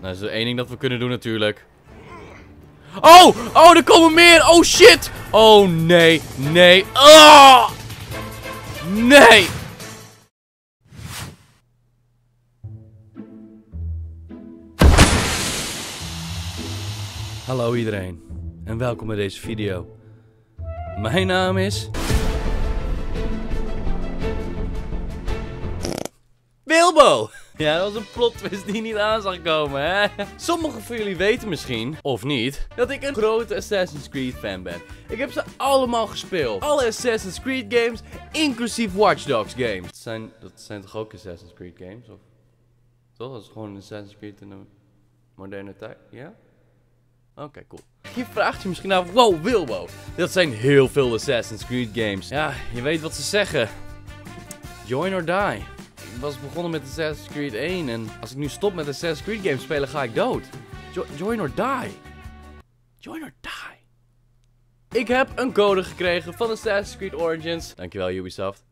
Nou, dat is één ding dat we kunnen doen natuurlijk. Oh! Oh, er komen meer! Oh, shit! Oh, nee. Nee. Oh! Nee! Hallo iedereen. En welkom bij deze video. Mijn naam is... Bilbo! Ja, dat was een plot twist die niet aan zag komen, hè? Sommigen van jullie weten misschien, of niet, dat ik een grote Assassin's Creed fan ben. Ik heb ze allemaal gespeeld. Alle Assassin's Creed games, inclusief Watch Dogs games. Dat zijn, dat zijn toch ook Assassin's Creed games? Of? Toch? Dat is gewoon Assassin's Creed in de moderne tijd, ja? Oké, cool. Je vraagt je misschien af, wow, Wilbo. Dat zijn heel veel Assassin's Creed games. Ja, je weet wat ze zeggen. Join or die. Was begonnen met Assassin's Creed 1 en als ik nu stop met Assassin's Creed games spelen, ga ik dood. Jo join or die. Join or die. Ik heb een code gekregen van Assassin's Creed Origins. Dankjewel Ubisoft.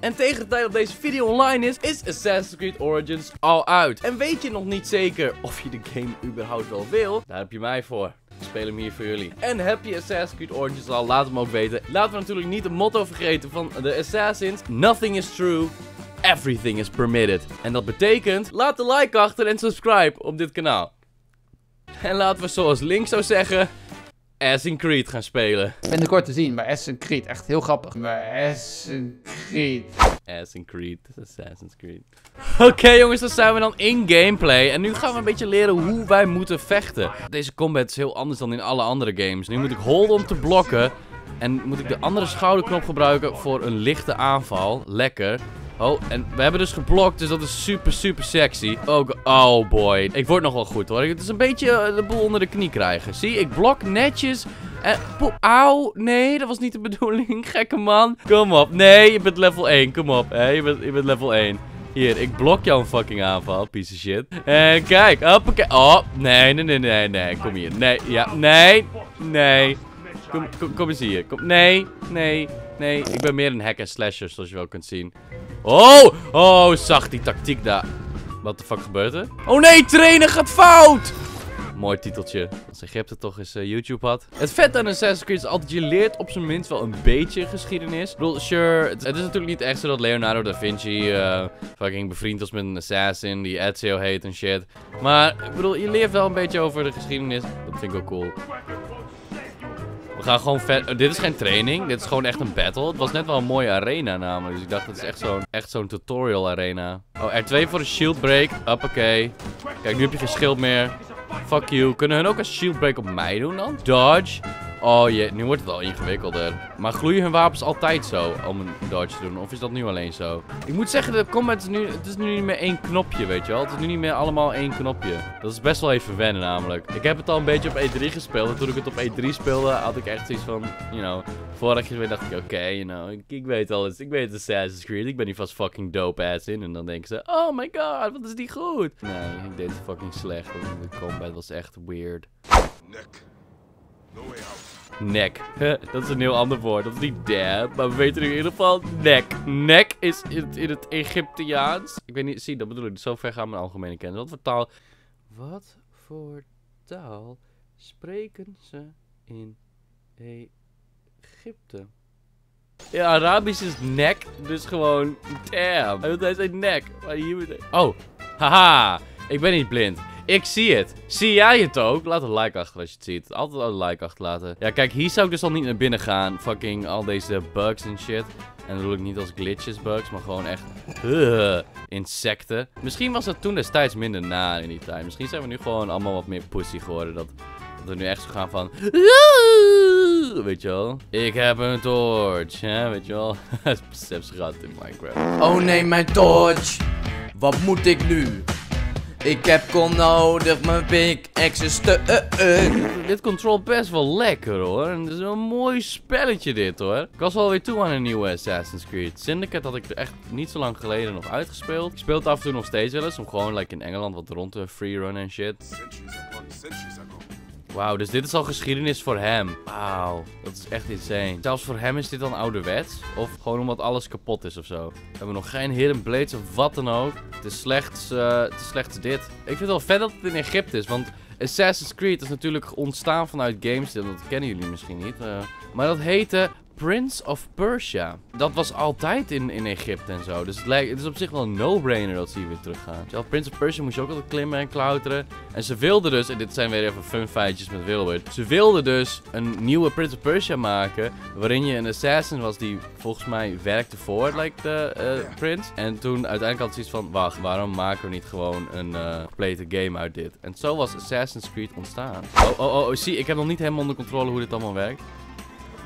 En tegen de tijd dat deze video online is, is Assassin's Creed Origins al uit. En weet je nog niet zeker of je de game überhaupt wel wil? Daar heb je mij voor. Ik speel hem hier voor jullie. En heb je Assassin's Creed Origins al? Laat hem ook weten. Laten we natuurlijk niet het motto vergeten van de Assassins. Nothing is true. Everything is permitted. En dat betekent, laat de like achter en subscribe op dit kanaal. En laten we zoals Link zou zeggen, Assassin's Creed gaan spelen. Binnenkort te zien bij Assassin's Creed. Echt heel grappig. Bij Assassin's Creed. Assassin's Creed, Assassin's Creed. Oké jongens, dan zijn we dan in gameplay. En nu gaan we een beetje leren hoe wij moeten vechten. Deze combat is heel anders dan in alle andere games. Nu moet ik hold om te blokken. En moet ik de andere schouderknop gebruiken voor een lichte aanval. Lekker. Oh, en we hebben dus geblokt, dus dat is super, super sexy. Oh, oh boy. Ik word nog wel goed hoor. Het is een beetje eh, de boel onder de knie krijgen. Zie, ik blok netjes. En, auw, nee, dat was niet de bedoeling. Gekke man. Kom op. Nee, je bent level 1. Kom op. Hè, je, bent, je bent level 1. Hier, ik blok jouw fucking aanval, piece of shit. En kijk, hoppakee. Oh, nee, nee, nee, nee, nee. Kom hier. Nee, ja, nee, nee. Kom, kom, kom eens hier. Kom, nee, nee, nee. Ik ben meer een hack en slasher, zoals je wel kunt zien. Oh, oh, zag die tactiek daar. Wat de fuck gebeurt er? Oh nee, trainen gaat fout! Mooi titeltje. Als Egypte toch eens uh, YouTube had. Het vet aan Assassin's Creed is altijd, je leert op zijn minst wel een beetje geschiedenis. Ik bedoel, sure, het, is natuurlijk niet echt zo dat Leonardo da Vinci uh, fucking bevriend was met een assassin die Ezio heet en shit. Maar, ik bedoel, je leert wel een beetje over de geschiedenis. Dat vind ik ook cool. We gaan gewoon vet... Oh, dit is geen training. Dit is gewoon echt een battle. Het was net wel een mooie arena namelijk. Dus ik dacht, het is echt zo'n zo'n tutorial arena. Oh, R2 voor de shield break. Hoppakee. Kijk, nu heb je geen schild meer. Fuck you. Kunnen hun ook een shield break op mij doen dan? Dodge. Oh jee, nu wordt het al ingewikkelder. Maar gloeien hun wapens altijd zo om een dodge te doen? Of is dat nu alleen zo? Ik moet zeggen, de combat is nu, het is nu niet meer één knopje, weet je wel. Het is nu niet meer allemaal één knopje. Dat is best wel even wennen namelijk. Ik heb het al een beetje op E3 gespeeld. En toen ik het op E3 speelde, had ik echt zoiets van, you know... Voordat je weer dacht ik, oké, you know, ik, ik weet alles. Ik weet Assassin's Creed. Ik ben niet vast fucking dope ass in. En dan denken ze, oh my god, wat is die goed? Nee, ik deed het fucking slecht. De combat was echt weird. Nick. Nek. dat is een heel ander woord. Dat is niet dab, maar we weten in ieder geval nek. Nek is in het, in het Egyptiaans. Ik weet niet, zie, dat bedoel ik. Zo ver gaan mijn algemene kennis. Wat voor taal... Wat voor taal spreken ze in Egypte? Ja, Arabisch is nek, dus gewoon damn. Hij zei nek. Maar hier... Oh, haha. Ik ben niet blind. Ik zie het. Zie jij het ook? Laat een like achter als je het ziet. Altijd een like achterlaten. Ja, kijk, hier zou ik dus al niet naar binnen gaan. Fucking al deze bugs en shit. En dat bedoel ik niet als glitches bugs, maar gewoon echt uh, insecten. Misschien was dat toen destijds minder na in die tijd. Misschien zijn we nu gewoon allemaal wat meer pussy geworden. Dat, dat we nu echt zo gaan van... Weet je wel? Ik heb een torch. Hè? Weet je wel? Besef schat in Minecraft. Oh nee, mijn torch. Wat moet ik nu? Ik heb kon nodig, mijn pickaxe te uh, Dit control best wel lekker hoor. Het is een mooi spelletje dit hoor. Ik was alweer toe aan een nieuwe Assassin's Creed. Syndicate had ik er echt niet zo lang geleden nog uitgespeeld. Ik speel het af en toe nog steeds wel eens. Om gewoon like in Engeland wat rond te freerunnen en shit. Wauw, dus dit is al geschiedenis voor hem. Wauw, dat is echt insane. Zelfs voor hem is dit dan ouderwets? Of gewoon omdat alles kapot is of zo? We hebben nog geen Hidden Blades of wat dan ook. Het is slechts, eh, het is slechts dit. Ik vind het wel vet dat het in Egypte is, want Assassin's Creed is natuurlijk ontstaan vanuit games. Dat kennen jullie misschien niet. eh, maar dat heette Prince of Persia. Dat was altijd in, in Egypte en zo. Dus het, lijkt, het is op zich wel een no-brainer dat ze hier weer teruggaan. Zelf Prince of Persia moest je ook altijd klimmen en klauteren. En ze wilden dus, en dit zijn weer even fun feitjes met Wilbert. Ze wilden dus een nieuwe Prince of Persia maken. Waarin je een assassin was die volgens mij werkte voor like, de eh, Prince. En toen uiteindelijk had ze iets van, wacht, waarom maken we niet gewoon een eh complete game uit dit? En zo was Assassin's Creed ontstaan. Oh, oh, oh, oh, zie, ik heb nog niet helemaal onder controle hoe dit allemaal werkt.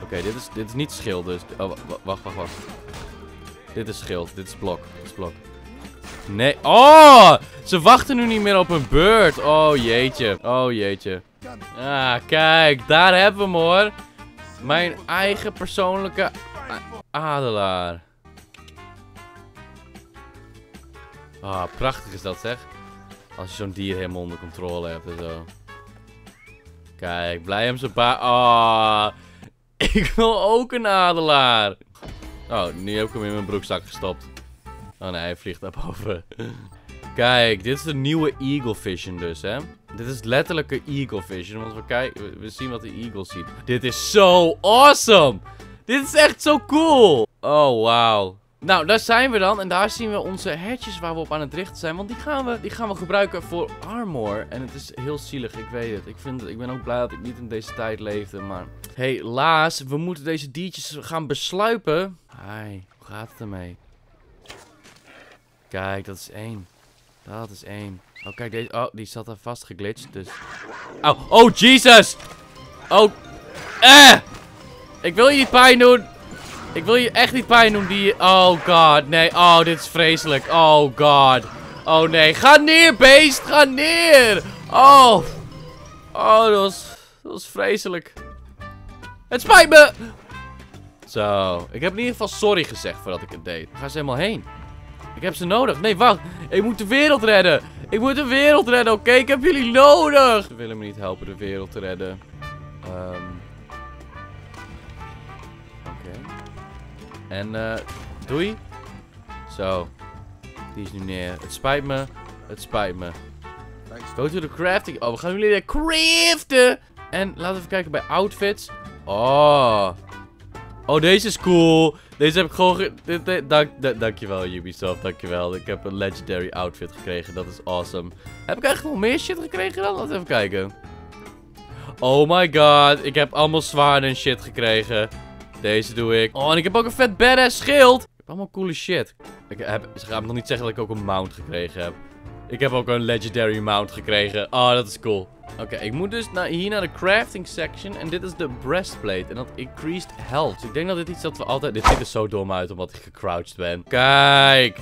Oké, dit, is, dit is niet schild dus. Oh, wa- wa- wacht, wacht, wacht. Dit is schild, dit is blok, dit is blok. Nee, oh! Ze wachten nu niet meer op een beurt. Oh jeetje, oh jeetje. Ah, kijk, daar hebben we hem hoor. Mijn eigen persoonlijke adelaar. Ah, prachtig is dat zeg. Als je zo'n dier helemaal onder controle hebt en zo. Kijk, blij hem zijn ba... Ah, ik wil ook een adelaar. Oh, nu heb ik hem in mijn broekzak gestopt. Oh nee, hij vliegt naar boven. Kijk, dit is de nieuwe Eagle Vision dus, hè. Dit is letterlijke Eagle Vision, want we, kijken, we- zien wat de Eagle ziet. Dit is zo awesome! Dit is echt zo cool! Oh, wauw. Nou, daar zijn we dan. En daar zien we onze hertjes waar we op aan het richten zijn. Want die gaan we, die gaan we gebruiken voor armor. En het is heel zielig, ik weet het. Ik, vind ik ben ook blij dat ik niet in deze tijd leefde. Maar helaas, we moeten deze diertjes gaan besluipen. Hi, hoe gaat het ermee? Kijk, dat is één. Dat is één. Oh, kijk, deze. Oh, die zat er vast geglitcht. Dus. Oh, oh, Jesus! Oh. Eh! Ik wil je pijn doen. Ik wil je echt niet pijn doen. Die. Oh, god. Nee. Oh, dit is vreselijk. Oh, god. Oh, nee. Ga neer, beest. Ga neer. Oh. Oh, dat was. Dat was vreselijk. Het spijt me. Zo. Ik heb in ieder geval sorry gezegd voordat ik het deed. Ga ze helemaal heen. Ik heb ze nodig. Nee, wacht. Ik moet de wereld redden. Ik moet de wereld redden, oké? Ik heb jullie nodig. Ze willen me niet helpen de wereld te redden. Ehm. Oké. En, eh, doei. Zo. Die is nu neer. Het spijt me. Het spijt me. Go to the crafting. Oh, we gaan nu leren craften. En laten we even kijken bij outfits. Oh. Oh, deze is cool. Deze heb ik gewoon... ge- dit- dit- Dank, da- dankjewel Ubisoft, dankjewel. Ik heb een legendary outfit gekregen. Dat is awesome. Heb ik eigenlijk nog meer shit gekregen dan? Laten we even kijken. Oh my god. Ik heb allemaal zwaarden en shit gekregen. Deze doe ik. Oh, en ik heb ook een vet badass schild. Ik heb allemaal coole shit. Ik heb, ze gaan nog niet zeggen dat ik ook een mount gekregen heb. Ik heb ook een legendary mount gekregen. Oh, dat is cool. Oké, ik moet dus naar, hier naar de crafting section. En dit is de breastplate. En dat increased health. Dus ik denk dat dit iets dat we altijd... Dit ziet er zo dom uit omdat ik gecrouched ben. Kijk.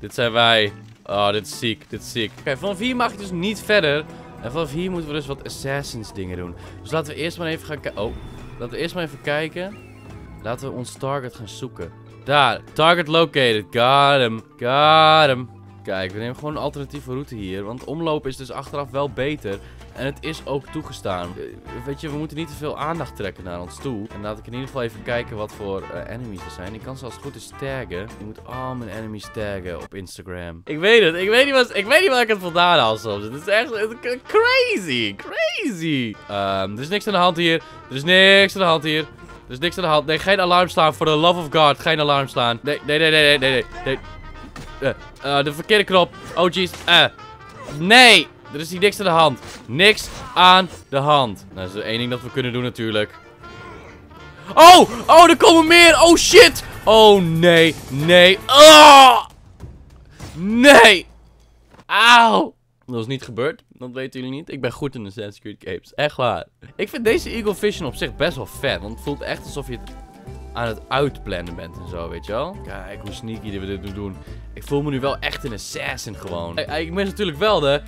Dit zijn wij. Oh, dit is ziek. Dit is ziek. Oké, vanaf hier mag ik dus niet verder. En vanaf hier moeten we dus wat assassins dingen doen. Dus laten we eerst maar even gaan kijken. Oh. Laten we eerst maar even kijken. Laten we ons target gaan zoeken. Daar. Target located. Got him. Got him. Kijk, we nemen gewoon een alternatieve route hier. Want omlopen is dus achteraf wel beter. En het is ook toegestaan. Eh, Weet je, we moeten niet te veel aandacht trekken naar ons toe. En laat ik in ieder geval even kijken wat voor eh, enemies er zijn. Ik kan ze als het goed is taggen. Ik moet al mijn enemies taggen op Instagram. Ik weet het. Ik weet niet wat, ik weet niet wat ik het vandaan haal soms. Het is echt crazy. Crazy. Ehm, er is niks aan de hand hier. Er is niks aan de hand hier. Er is niks aan de hand. Nee, geen alarm slaan. For the love of God. Geen alarm slaan. Nee, nee, nee, nee, nee, nee. nee. Eh, eh, de verkeerde knop. Oh, jeez. Eh. Nee. Er is hier niks aan de hand. Niks aan de hand. Nou, dat is één ding dat we kunnen doen natuurlijk. Oh! Oh, er komen meer! Oh, shit! Oh, nee. Nee. Oh! Nee! Auw! Dat is niet gebeurd. Dat weten jullie niet. Ik ben goed in de Assassin's Creed games. Echt waar. Ik vind deze Eagle Vision op zich best wel vet. Want het voelt echt alsof je het aan het uitplannen bent en zo, weet je wel. Kijk hoe sneaky we dit doen. Ik voel me nu wel echt een assassin gewoon. Ik, ik mis natuurlijk wel de...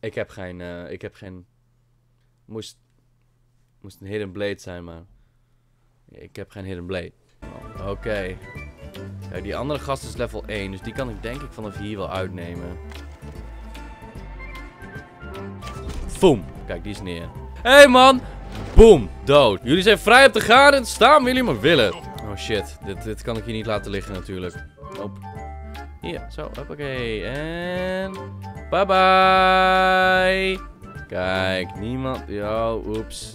Ik heb geen... eh, ik heb geen... Moest... Moest een hidden blade zijn, maar... Ik heb geen hidden blade. Oh, Oké. Kijk, die andere gast is level 1, dus die kan ik denk ik vanaf hier wel uitnemen. Boom. Kijk, die is neer. Hé hey man. Boom. Dood. Jullie zijn vrij om te gaan en staan jullie maar willen. Oh shit. Dit, dit kan ik hier niet laten liggen natuurlijk. Op. Hier, zo. Hoppakee. En... Bye bye. Kijk, niemand... Yo, oeps.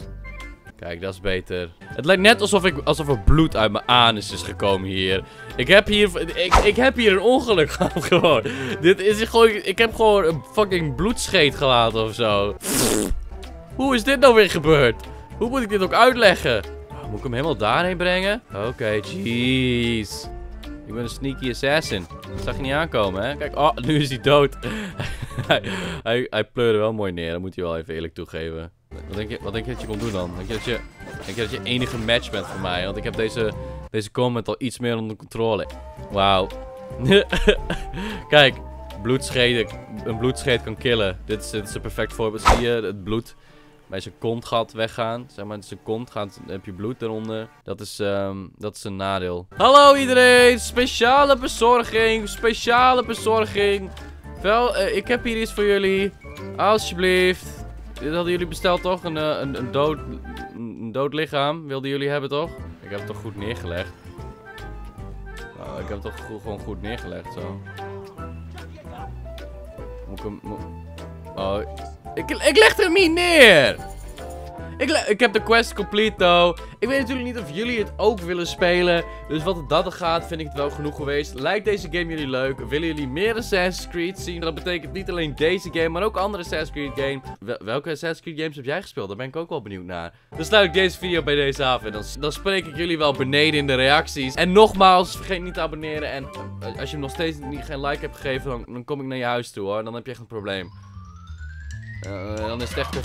Kijk, dat is beter. Het lijkt net alsof, ik, alsof er bloed uit mijn anus is gekomen hier. Ik heb hier, ik, ik heb hier een ongeluk gehad gewoon. Dit is gewoon, ik heb gewoon een fucking bloedscheet gelaten of zo. Hoe is dit nou weer gebeurd? Hoe moet ik dit ook uitleggen? Oh, moet ik hem helemaal daarheen brengen? Oké, jeez. Ik ben een sneaky assassin. Dat zag je niet aankomen, hè? Kijk, oh, nu is hij dood. hij, hij, hij pleurde wel mooi neer. Dat moet hij wel even eerlijk toegeven. Wat denk je, wat denk je dat je komt doen dan? Denk je dat je, denk je dat je enige match bent voor mij? Want ik heb deze, deze comment al iets meer onder controle. Wauw. Kijk, een bloedscheet kan killen. Dit is, dit is een perfect voorbeeld. Zie je het bloed bij zijn kont gaat weggaan. Zeg maar, zijn kont gaat, heb je bloed eronder. Dat is, um, dat is een nadeel. Hallo iedereen, speciale bezorging, speciale bezorging. Wel, uh, ik heb hier iets voor jullie. Alsjeblieft. Dit hadden jullie besteld toch? Een, uh, een, een, dood, een dood lichaam. Wilden jullie hebben toch? Ik heb het toch goed neergelegd. Oh, ik heb het toch gewoon goed neergelegd zo. Moet ik hem... Moet... Oh, ik, ik leg hem niet neer! Ik, ik heb de quest complete, though. Ik weet natuurlijk niet of jullie het ook willen spelen. Dus wat het dat gaat, vind ik het wel genoeg geweest. Lijkt deze game jullie leuk? Willen jullie meer Assassin's Creed zien? Dat betekent niet alleen deze game, maar ook andere Assassin's Creed games. welke Assassin's Creed games heb jij gespeeld? Daar ben ik ook wel benieuwd naar. Dan sluit ik deze video bij deze af. Dan, dan spreek ik jullie wel beneden in de reacties. En nogmaals, vergeet niet te abonneren. En eh, als je hem nog steeds niet, geen like hebt gegeven, dan, dan kom ik naar je huis toe hoor. Dan heb je echt een probleem. Uh, dan is het echt...